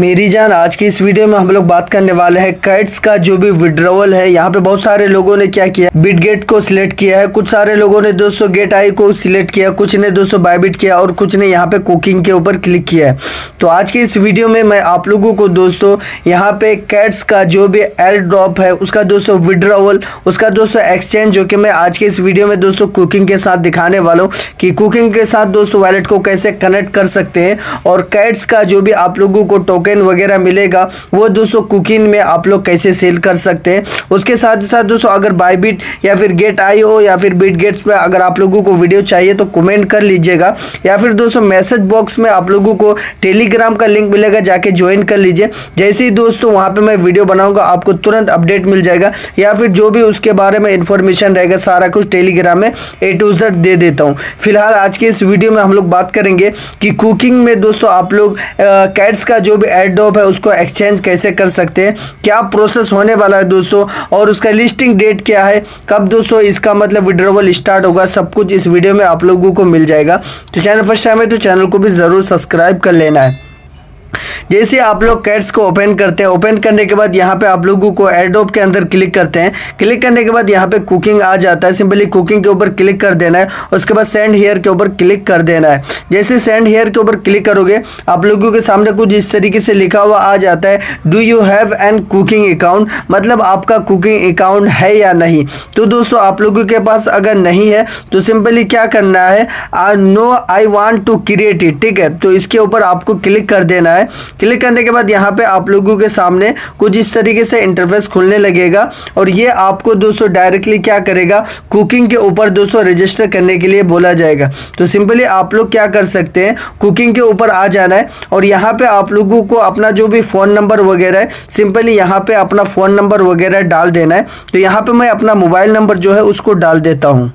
मेरी जान, आज की इस वीडियो में हम लोग बात करने वाले हैं कैट्स का, जो भी विड्रोवल है। यहाँ पे बहुत सारे लोगों ने क्या किया? बिट गेट को सिलेक्ट किया है। कुछ सारे लोगों ने दोस्तों गेट आई को सिलेक्ट किया, कुछ ने दोस्तों बायबिट किया और कुछ ने यहाँ पे कुकिंग के ऊपर क्लिक किया है। तो आज की इस वीडियो में मैं आप लोगों को दोस्तों, यहाँ पे कैट्स का जो भी एयर ड्रॉप है, उसका दोस्तों विड्रोवल उसका दोस्तों एक्सचेंज जो कि मैं आज के इस वीडियो में दोस्तों कुकिंग के साथ दिखाने वाला हूँ कि कुकिंग के साथ दोस्तों वैलेट को कैसे कनेक्ट कर सकते हैं और कैट्स का जो भी आप लोगों को टोकन टोकन वगैरह मिलेगा, वो दोस्तों कुकिंग में आप लोग कैसे सेल कर सकते हैं? उसके साथ साथ दोस्तों, अगर बाईबिट या फिर गेट आई हो या फिर बिट गेट्स पे अगर आप लोगों को वीडियो चाहिए तो कमेंट कर लीजिएगा। या फिर दोस्तों मैसेज बॉक्स में आप लोगों को टेलीग्राम का लिंक मिलेगा, जाके ज्वाइन कर लीजिए। जैसे ही दोस्तों, वहाँ पर मैं वीडियो बनाऊँगा, आपको तुरंत अपडेट मिल जाएगा। या फिर जो भी उसके बारे में इंफॉर्मेशन रहेगा, सारा कुछ टेलीग्राम में ए टू जेड दे देता हूँ। फ़िलहाल आज के इस वीडियो में हम लोग बात करेंगे कि कुकिंग में दोस्तों, आप लोग कैट्स का जो भी एयरड्रॉप है, उसको एक्सचेंज कैसे कर सकते हैं? क्या प्रोसेस होने वाला है दोस्तों? और उसका लिस्टिंग डेट क्या है? कब दोस्तों इसका मतलब विड्रोवल स्टार्ट होगा? सब कुछ इस वीडियो में आप लोगों को मिल जाएगा। तो चैनल फ़र्स्ट टाइम है तो चैनल को भी ज़रूर सब्सक्राइब कर लेना है। जैसे आप लोग कैट्स को ओपन करते हैं ओपन करने के बाद यहाँ पे आप लोगों को एडोप के अंदर क्लिक करते हैं। क्लिक करने के बाद यहाँ पे कुकिंग आ जाता है। सिंपली कुकिंग के ऊपर क्लिक कर देना है। उसके बाद सेंड हेयर के ऊपर क्लिक कर देना है। जैसे सेंड हेयर के ऊपर क्लिक करोगे, आप लोगों के सामने कुछ इस तरीके से लिखा हुआ आ जाता है do you have an cooking account मतलब आपका कुकिंग अकाउंट है या नहीं। तो दोस्तों, आप लोगों के पास अगर नहीं है तो सिंपली क्या करना है? No I want to create it ठीक है? तो इसके ऊपर आपको क्लिक कर देना है। क्लिक करने के बाद यहाँ पे आप लोगों के सामने कुछ इस तरीके से इंटरफेस खुलने लगेगा और ये आपको दोस्तों डायरेक्टली क्या करेगा? कुकिंग के ऊपर दोस्तों रजिस्टर करने के लिए बोला जाएगा। तो सिंपली आप लोग क्या कर सकते हैं? कुकिंग के ऊपर आ जाना है और यहाँ पे आप लोगों को अपना जो भी फ़ोन नंबर वगैरह है सिंपली यहाँ पे अपना फ़ोन नंबर वगैरह डाल देना है। तो यहाँ पे मैं अपना मोबाइल नंबर जो है उसको डाल देता हूँ।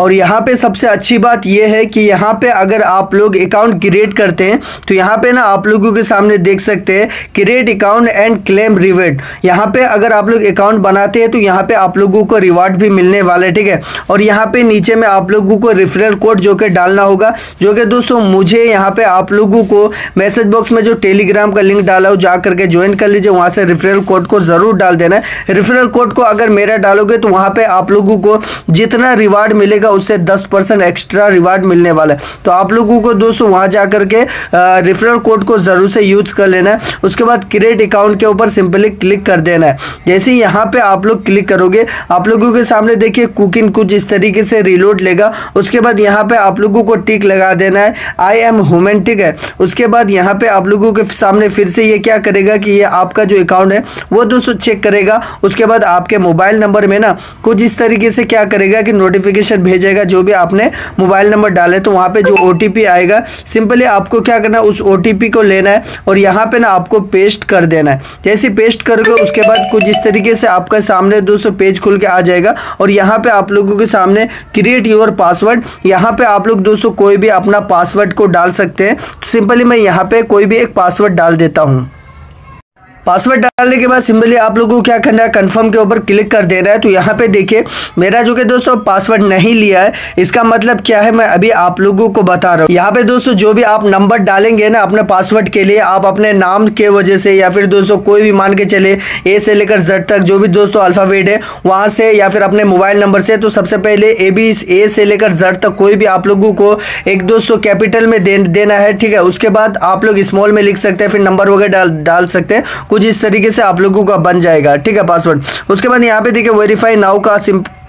और यहाँ पे सबसे अच्छी बात यह है कि यहाँ पे अगर आप लोग अकाउंट क्रिएट करते हैं तो यहाँ पे ना आप लोगों के सामने देख सकते हैं create account and claim reward यहाँ पे अगर आप लोग अकाउंट बनाते हैं तो यहाँ पे आप लोगों को रिवार्ड भी मिलने वाला है, ठीक है? और यहाँ पे नीचे में आप लोगों को रेफरल कोड जो कि डालना होगा, जो कि दोस्तों मुझे यहाँ पे आप लोगों को मैसेज बॉक्स में जो टेलीग्राम का लिंक डाला हो, जा करके ज्वाइन कर लीजिए, वहाँ से रेफरल कोड को ज़रूर डाल देना रेफरल कोड को अगर मेरा डालोगे तो वहाँ पर आप लोगों को जितना रिवार्ड मिलेगा उससे दस परसेंट एक्स्ट्रा रिवार्ड मिलने वाला है। तो आप लोगों को दोस्तों, वहाँ जा करके रेफरल कोड को ज़रूर से यूज़ कर लेना है। उसके बाद क्रिएट अकाउंट के ऊपर सिंपली क्लिक कर देना है। जैसे यहाँ पे आप लोग क्लिक करोगे, आप लोगों के सामने देखिए कुकिंग कुछ इस तरीके से रिलोड लेगा। उसके बाद यहाँ पे आप लोगों को टिक लगा देना है। आई एम ह्यूमन टिक है। उसके बाद यहाँ पे आप लोगों के सामने फिर से ये क्या करेगा कि ये आपका जो अकाउंट है, वो दोस्तों चेक करेगा। उसके बाद आपके मोबाइल नंबर में ना कुछ इस तरीके से क्या करेगा कि नोटिफिकेशन भेजेगा, जो भी आपने मोबाइल नंबर डाले तो वहाँ पे जो ओटीपी आएगा, सिंपली आपको क्या करना है, उस ओटीपी को लेना है और यहाँ पे ना आपको पेस्ट कर देना है। जैसे पेस्ट करोगे, उसके बाद कुछ इस तरीके से आपका सामने दोस्तों पेज खुल के आ जाएगा और यहाँ पे आप लोगों के सामने क्रिएट योर पासवर्ड यहाँ पे आप लोग दोस्तों कोई भी अपना पासवर्ड को डाल सकते हैं। सिंपली मैं यहाँ पे कोई भी एक पासवर्ड डाल देता हूँ। पासवर्ड डालने के बाद सिंपली आप लोगों को क्या करना है कंफर्म के ऊपर क्लिक कर देना है। तो यहाँ पे देखिए, मेरा जो कि दोस्तों पासवर्ड नहीं लिया है, इसका मतलब क्या है, मैं अभी आप लोगों को बता रहा हूँ। यहाँ पे दोस्तों जो भी आप नंबर डालेंगे ना अपने पासवर्ड के लिए, आप अपने नाम के वजह से या फिर दोस्तों कोई भी मान के चले ए से लेकर जड तक जो भी दोस्तों अल्फ़ाबेट है, वहाँ से या फिर अपने मोबाइल नंबर से तो सबसे पहले ए बी ए से लेकर जड तक कोई भी आप लोगों को एक दोस्तों कैपिटल में देना है, ठीक है? उसके बाद आप लोग स्मॉल में लिख सकते हैं, फिर नंबर वगैरह डाल डाल सकते हैं। कुछ इस तरीके से आप लोगों का बन जाएगा। ठीक है पासवर्ड उसके बाद यहाँ पे देखिए वेरीफाई नाउ का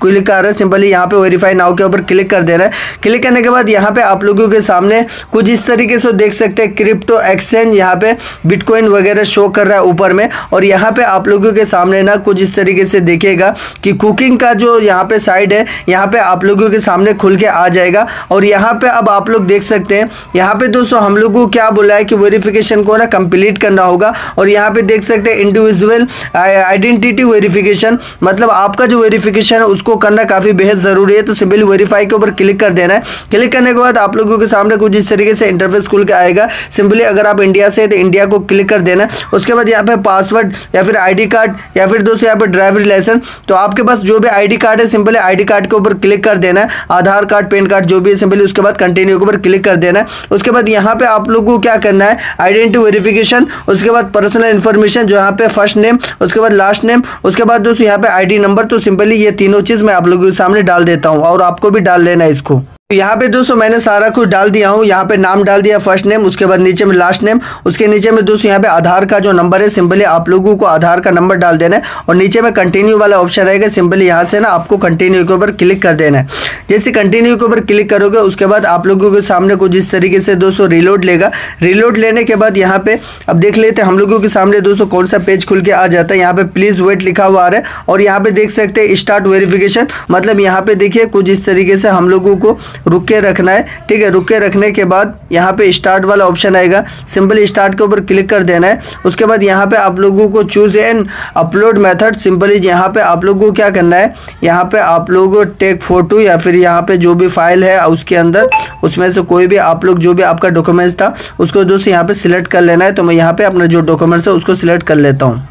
क्लिक कर रहे हैं। सिंपली यहाँ पे वेरीफाई नाउ के ऊपर क्लिक कर देना है। क्लिक करने के बाद यहाँ पे आप लोगों के सामने कुछ इस तरीके से देख सकते हैं, क्रिप्टो एक्सचेंज यहाँ पे बिटकॉइन वगैरह शो कर रहा है ऊपर में। और यहाँ पे आप लोगों के सामने ना कुछ इस तरीके से देखिएगा कि कुकिंग का जो यहाँ पे साइड है, यहाँ पे आप लोगों के सामने खुल के आ जाएगा। और यहाँ पे अब आप लोग देख सकते हैं, यहाँ पे दोस्तों हम लोग को क्या बोला है कि वेरिफिकेशन को ना कंप्लीट करना होगा। और यहाँ पे देख सकते हैं, इंडिविजुअल आइडेंटिटी वेरिफिकेशन मतलब आपका जो वेरिफिकेशन है उसको आपको करना काफ़ी बेहद ज़रूरी है। तो सिंपली वेरीफाई के ऊपर क्लिक कर देना है। क्लिक करने के बाद आप लोगों के सामने कुछ इस तरीके से इंटरफेस खुल के आएगा। सिंपली अगर आप इंडिया से तो इंडिया को क्लिक कर देना उसके बाद यहाँ पे पासवर्ड या फिर आईडी कार्ड या फिर दोस्तों यहाँ पे ड्राइवर लाइसेंस तो आपके पास जो भी आईडी कार्ड है सिंपली आईडी कार्ड के ऊपर क्लिक कर देना है। आधार कार्ड पैन कार्ड जो भी है सिंपली उसके बाद कंटिन्यू के ऊपर क्लिक कर देना उसके बाद यहाँ पे आप लोग को क्या करना है? आइडेंटिटी वेरिफिकेशन उसके बाद पर्सनल इन्फॉर्मेशन जो यहाँ पे फ़र्स्ट नेम उसके बाद लास्ट नेम उसके बाद दोस्तों यहाँ पे आईडी नंबर तो सिंपली ये तीनों चीज़ मैं आप लोगों के सामने डाल देता हूँ और आपको भी डाल लेना इसको। यहाँ पे दोस्तों मैंने सारा कुछ डाल दिया हूँ। यहाँ पे नाम डाल दिया फ़र्स्ट नेम उसके बाद नीचे में लास्ट नेम उसके नीचे में दोस्तों यहाँ पे आधार का जो नंबर है सिंपली आप लोगों को आधार का नंबर डाल देना है और नीचे में कंटिन्यू वाला ऑप्शन रहेगा सिंपली यहाँ से ना आपको कंटिन्यू के ऊपर क्लिक कर देना है। जैसे कंटिन्यू के ऊपर क्लिक करोगे, उसके बाद आप लोगों के सामने कुछ इस तरीके से दोस्तों रिलोड लेगा। रिलोड लेने के बाद यहाँ पे अब देख लेते हम लोगों के सामने दोस्तों कौन सा पेज खुल के आ जाता है। यहाँ पे प्लीज़ वेट लिखा हुआ आ रहा है और यहाँ पे देख सकते हैं स्टार्ट वेरिफिकेशन मतलब यहाँ पे देखिए कुछ इस तरीके से हम लोगों को रुक के रखना है। ठीक है, रुक के रखने के बाद यहाँ पे स्टार्ट वाला ऑप्शन आएगा। सिंपल स्टार्ट के ऊपर क्लिक कर देना है। उसके बाद यहाँ पे आप लोगों को choose an upload method simply यहाँ पे आप लोगों को क्या करना है? यहाँ पे आप लोगों को टेक फ़ोटो या फिर यहाँ पे जो भी फ़ाइल है उसके अंदर, उसमें से कोई भी आप लोग जो भी आपका डॉक्यूमेंट्स था, उसको दोस्तों यहाँ पे सिलेक्ट कर लेना है। तो मैं यहाँ पे अपना जो डॉक्यूमेंट्स है उसको सिलेक्ट कर लेता हूँ।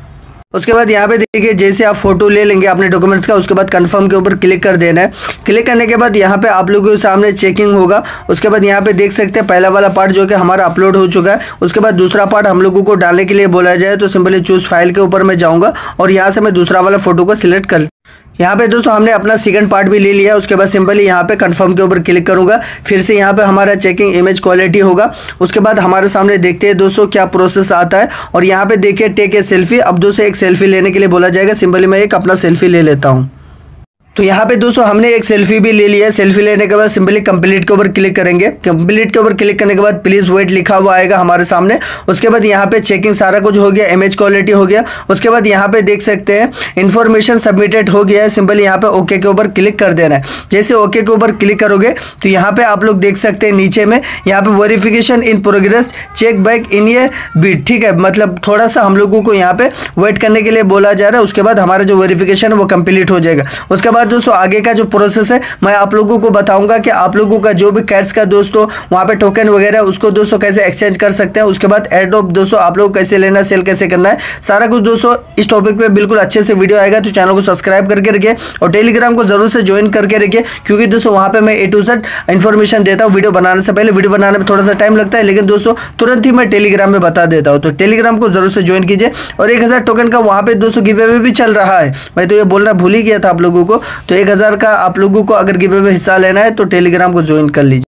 उसके बाद यहाँ पे देखिए, जैसे आप फ़ोटो ले लेंगे अपने डॉक्यूमेंट्स का, उसके बाद कंफर्म के ऊपर क्लिक कर देना है। क्लिक करने के बाद यहाँ पे आप लोगों के सामने चेकिंग होगा। उसके बाद यहाँ पे देख सकते हैं, पहला वाला पार्ट जो कि हमारा अपलोड हो चुका है। उसके बाद दूसरा पार्ट हम लोगों को डालने के लिए बोला जाए तो सिंपली चूज़ फ़ाइल के ऊपर मैं जाऊँगा और यहाँ से मैं दूसरा वाला फ़ोटो को सिलेक्ट कर यहाँ पे दोस्तों हमने अपना सेकंड पार्ट भी ले लिया, उसके बाद सिंपली यहाँ पे कंफर्म के ऊपर क्लिक करूँगा, फिर से यहाँ पे हमारा चेकिंग इमेज क्वालिटी होगा, उसके बाद हमारे सामने देखते हैं दोस्तों क्या प्रोसेस आता है, और यहाँ पे देखिए टेक ए सेल्फी अब दोस्तों एक सेल्फी लेने के लिए बोला जाएगा सिंपली मैं एक अपना सेल्फी ले लेता हूँ। तो यहाँ पे दोस्तों हमने एक सेल्फी भी ले लिया है। सेल्फी लेने के बाद सिंपली कंप्लीट के ऊपर क्लिक करेंगे। कंप्लीट के ऊपर क्लिक करने के बाद प्लीज़ वेट लिखा हुआ आएगा हमारे सामने। उसके बाद यहाँ पे चेकिंग सारा कुछ हो गया इमेज क्वालिटी हो गया। उसके बाद यहाँ पे देख सकते हैं इन्फॉर्मेशन सबमिटेड हो गया है। सिंपली यहाँ पे ओके के ऊपर क्लिक कर देना है। जैसे ओके के ऊपर क्लिक करोगे तो यहाँ पे आप लोग देख सकते हैं नीचे में, यहाँ पे verification in progress check back in ये बीट ठीक है? मतलब थोड़ा सा हम लोगों को यहाँ पे वेट करने के लिए बोला जा रहा है। उसके बाद हमारा जो वेरिफिकेशन है वो कंप्लीट हो जाएगा। उसके बाद बाद दोस्तों, आगे का जो प्रोसेस है, मैं आप लोगों को बताऊँगा कि आप लोगों का जो भी कैट्स का दोस्तों, वहाँ पे टोकन वगैरह, उसको दोस्तों कैसे एक्सचेंज कर सकते हैं, उसके बाद एडोप दोस्तों आप लोग कैसे लेना सेल कैसे करना है, सारा कुछ दोस्तों इस टॉपिक पे बिल्कुल अच्छे से वीडियो आएगा तो चैनल को सब्सक्राइब करके रखिए और टेलीग्राम को ज़रूर से ज्वाइन करके रखिए, क्योंकि दोस्तों वहाँ पे मैं ए टू सेट इन्फॉर्मेशन देता हूँ वीडियो बनाने से पहले वीडियो बनाने में थोड़ा सा टाइम लगता है, लेकिन दोस्तों तुरंत ही मैं टेलीग्राम में बता देता हूँ तो टेलीग्राम को ज़रूर से ज्वाइन कीजिए और एक हज़ार टोकन का वहाँ पे दोस्तों गिवे भी चल रहा है। मैं तो ये बोलना भूल ही गया था आप लोगों को तो एक हज़ार का आप लोगों को अगर गिवे में हिस्सा लेना है तो टेलीग्राम को ज्वाइन कर लीजिए।